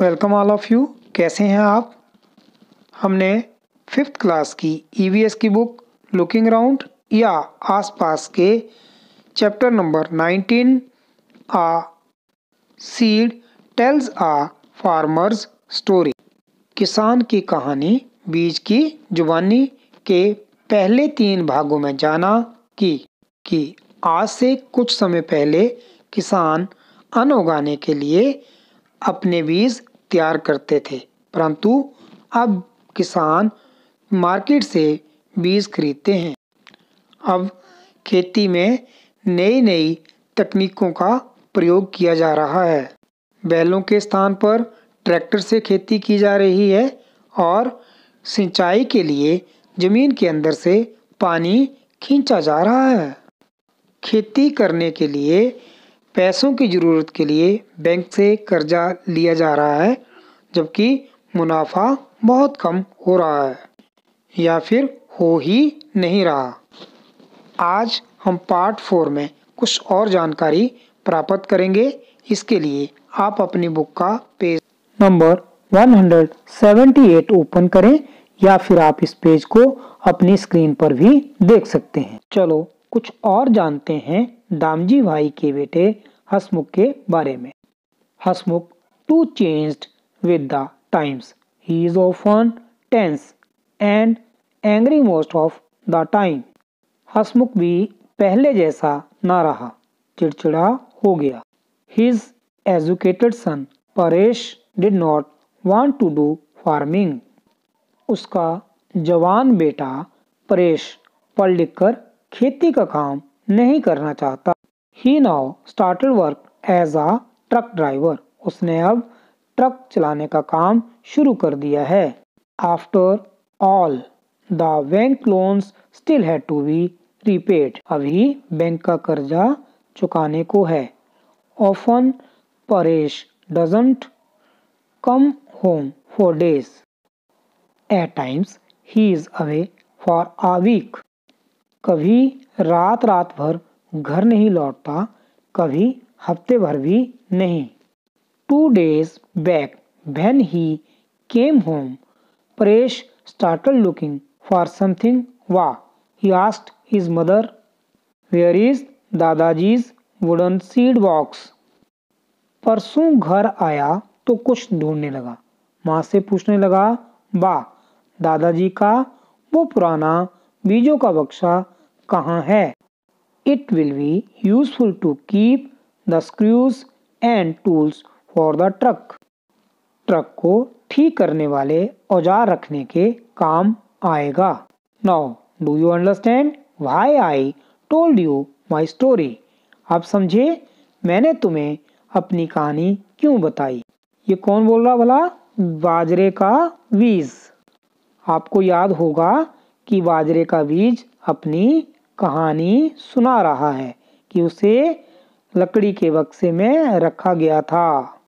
Welcome all of you कैसे हैं आप? हमने फिफ्थ क्लास की ईवीएस की बुक लुकिंग राउंड या आसपास के chapter number 19 a seed tells a farmer's story किसान की कहानी, बीज की जुबानी के पहले तीन भागों में जाना कि कि आज से कुछ समय पहले किसान अन्न उगाने के लिए अपने बीज तैयार करते थे। परंतु अब किसान मार्केट से बीज खरीदते हैं। अब खेती में नई नई तकनीकों का प्रयोग किया जा रहा है। बैलों के स्थान पर ट्रैक्टर से खेती की जा रही है और सिंचाई के लिए ज़मीन के अंदर से पानी खींचा जा रहा है। खेती करने के लिए पैसों की ज़रूरत के लिए बैंक से कर्जा लिया जा रहा है, जबकि मुनाफा बहुत कम हो रहा है, या फिर हो ही नहीं रहा। आज हम पार्ट फोर में कुछ और जानकारी प्राप्त करेंगे। इसके लिए आप अपनी बुक का पेज नंबर 178 ओपन करें, या फिर आप इस पेज को अपनी स्क्रीन पर भी देख सकते हैं। चलो कुछ और जानते हैं। दामजी भाई के बेटे हसमुख के बारे में Hasmukh to changed with the times. He is often tense and angry most of the time. Hasmukh भी पहले जैसा ना रहा, चिड़चिड़ा हो गया his educated son Paresh did not want to do farming उसका जवान बेटा परेश पढ़ लिख कर खेती का काम नहीं करना चाहता। He now started work as a truck driver उसने अब ट्रक चलाने का काम शुरू कर दिया है। After all the bank loans still had to be repaid अभी बैंक का कर्जा चुकाने को है। Often Paresh doesn't come home for days at times he is away for a week कभी रात रात भर घर नहीं लौटता, कभी हफ़्ते भर भी नहीं। Two days back when he came home Paresh started looking for something वा he asked his mother where is Dadaji's wooden seed box परसों घर आया तो कुछ ढूँढने लगा। माँ से पूछने लगा वाह दादाजी का वो पुराना बीजों का बक्सा कहाँ है? It will be useful to keep the screws and tools for the truck truck को ठीक करने वाले औज़ार रखने के काम आएगा। Now do you understand why I told you my story आप समझे? मैंने तुम्हें अपनी कहानी क्यों बताई? ये कौन बोल रहा भला? बाजरे का बीज। आपको याद होगा कि बाजरे का बीज अपनी कहानी सुना रहा है कि उसे लकड़ी के बक्से में रखा गया था।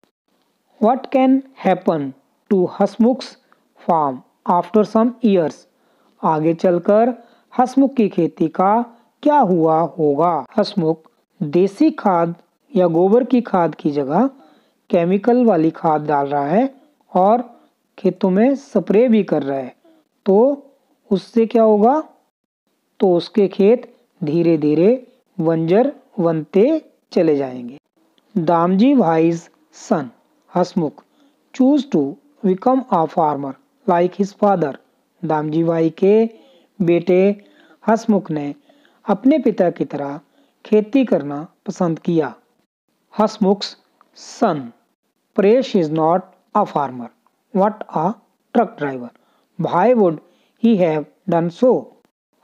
What can happen to Hasmukh's farm after some years आगे चलकर हसमुख की खेती का क्या हुआ होगा? हसमुख देसी खाद या गोबर की खाद की जगह केमिकल वाली खाद डाल रहा है और खेतों में स्प्रे भी कर रहा है। तो उससे क्या होगा? तो उसके खेत धीरे धीरे वंजर बनते चले जाएँगे। Damji bhai's son, Hasmukh, choose to become a farmer, like his father. Damji bhai के बेटे हसमुख ने अपने पिता की तरह खेती करना पसंद किया। Hasmukh's son Paresh is not a farmer but a truck driver why would he have done so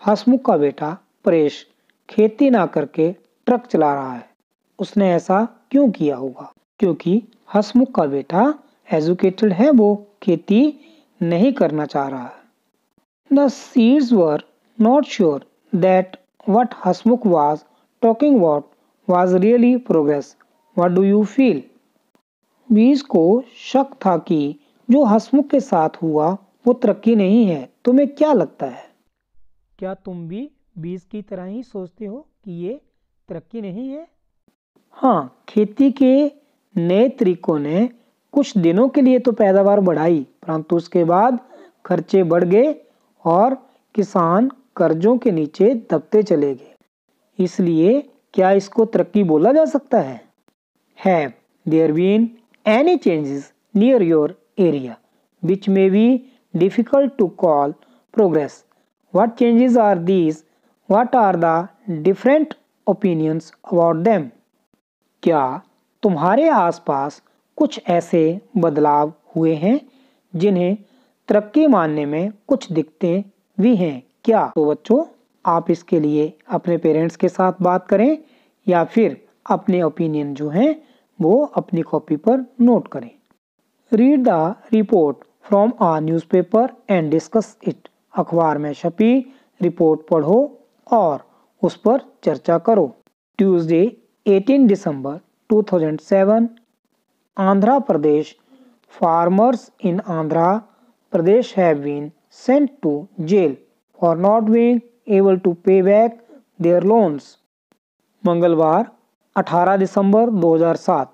Hasmukh का बेटा परेश खेती ना करके ट्रक चला रहा है। उसने ऐसा क्यों किया होगा? क्योंकि हसमुख का बेटा एजुकेटेड है, वो खेती नहीं करना चाह रहा है। The seeds were not sure that what Hasmukh was talking what was really progress what do you feel बीज को शक था कि जो हसमुख के साथ हुआ, वो तरक्की नहीं है। तुम्हें क्या लगता है? क्या तुम भी बीज की तरह ही सोचते हो कि ये तरक्की नहीं है? हाँ खेती के नए तरीकों ने कुछ दिनों के लिए तो पैदावार बढ़ाई, परंतु उसके बाद खर्चे बढ़ गए और किसान कर्जों के नीचे दबते चले गए। इसलिए क्या इसको तरक्की बोला जा सकता है? Have there been any changes near your area which may be difficult to call progress what changes are these what are the different opinions about them क्या तुम्हारे आसपास कुछ ऐसे बदलाव हुए हैं जिन्हें तरक्की मानने में कुछ दिखते भी हैं? क्या? तो बच्चों, आप इसके लिए अपने पेरेंट्स के साथ बात करें या फिर अपने ओपिनियन जो हैं, वो अपनी कॉपी पर नोट करें। Read the report from a newspaper and discuss it अखबार में छपी रिपोर्ट पढ़ो और उस पर चर्चा करो। Tuesday 18 December 2007 Andhra Pradesh, farmers in Andhra, Pradesh have been sent to jail for not being able to pay back their loans. मंगलवार 18 दिसंबर 2007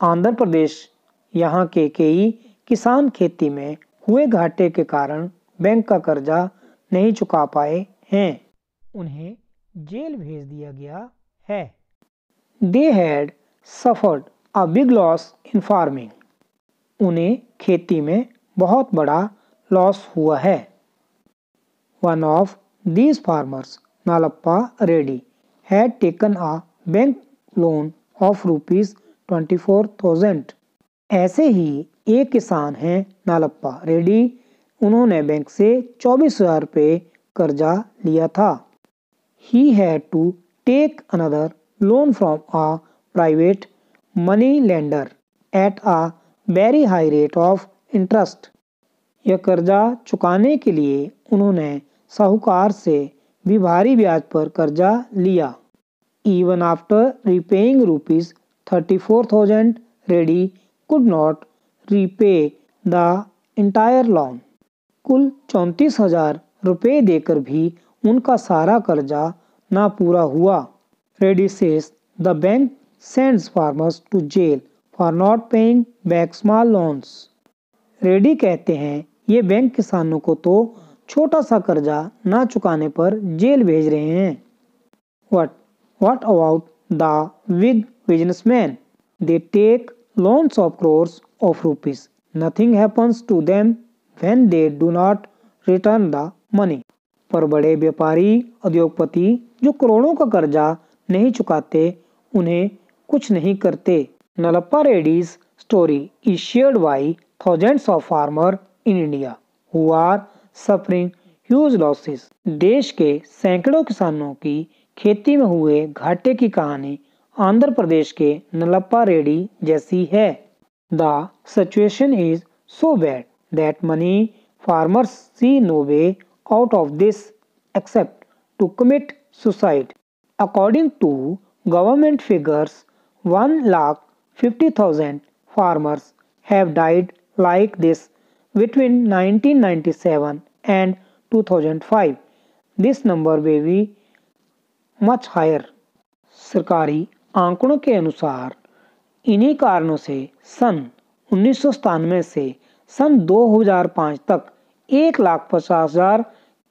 आंध्र प्रदेश, यहाँ के कई किसान खेती में हुए घाटे के कारण बैंक का कर्जा नहीं चुका पाए हैं। उन्हें जेल भेज दिया गया है। They had suffered a big loss in farming उन्हें खेती में बहुत बड़ा लॉस हुआ है। One of these farmers Nallappa Reddy had bank loan of loan of rupees 24,000 ऐसे ही एक किसान हैं नालप्पा रेड्डी उन्होंने बैंक से चौबीस हज़ार रुपये कर्जा लिया था। He had to take another loan from a private money lender at a very high rate of interest यह कर्जा चुकाने के लिए उन्होंने साहूकार से भी भारी ब्याज पर कर्जा लिया। Even after repaying after repaying rupees 34,000, Reddy could not repay the entire loan. कुल चौंतीस हज़ार रुपये देकर भी उनका सारा कर्जा ना पूरा हुआ Reddy says the bank sends farmers to jail for not paying back small loans Reddy कहते हैं, ये बैंक किसानों को तो छोटा सा कर्जा ना चुकाने पर जेल भेज रहे हैं what What about the big businessmen? They take loans of crores of rupees. Nothing happens to them when they do not return the money. पर बड़े व्यापारी, उद्योगपति जो करोड़ों का कर्जा नहीं चुकाते, उन्हें कुछ नहीं करते। Nallappa Reddy's story is shared by thousands of farmer in India who are suffering huge losses देश के सैकड़ों किसानों की खेती में हुए घाटे की कहानी आंध्र प्रदेश के नलप्पा रेड्डी जैसी है। The situation is so bad that many farmers see no way out of this except to commit suicide according to government figures one lakh fifty thousand farmers have like this between 1997 and 2005. This number may be much higher सरकारी आंकड़ों के अनुसार, इन्हीं कारणों से सन उन्नीस से सन 2005 तक एक लाख पचास हज़ार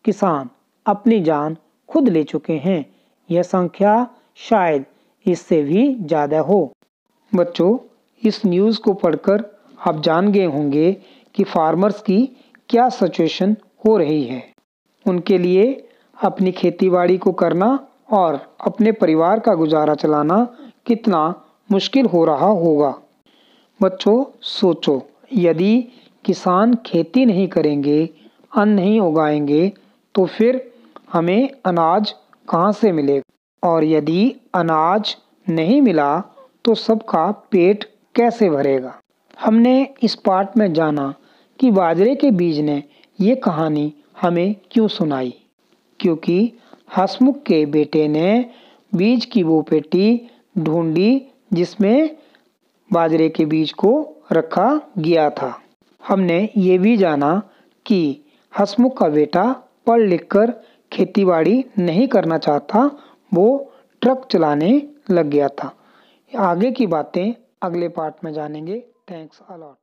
किसान अपनी जान खुद ले चुके हैं। यह संख्या शायद इससे भी ज़्यादा हो। बच्चों, इस न्यूज़ को पढ़कर आप जान गए होंगे कि फार्मर्स की क्या सिचुएशन हो रही है। उनके लिए अपनी खेतीबाड़ी को करना और अपने परिवार का गुजारा चलाना कितना मुश्किल हो रहा होगा। बच्चों, सोचो, यदि किसान खेती नहीं करेंगे, अन्न नहीं उगाएँगे तो फिर हमें अनाज कहाँ से मिलेगा और यदि अनाज नहीं मिला तो सबका पेट कैसे भरेगा? हमने इस पाठ में जाना कि बाजरे के बीज ने ये कहानी हमें क्यों सुनाई? क्योंकि हसमुख के बेटे ने बीज की वो पेटी ढूंढी जिसमें बाजरे के बीज को रखा गया था। हमने ये भी जाना कि हसमुख का बेटा पढ़ लिख कर खेतीबाड़ी नहीं करना चाहता, वो ट्रक चलाने लग गया था। आगे की बातें अगले पार्ट में जानेंगे। Thanks a lot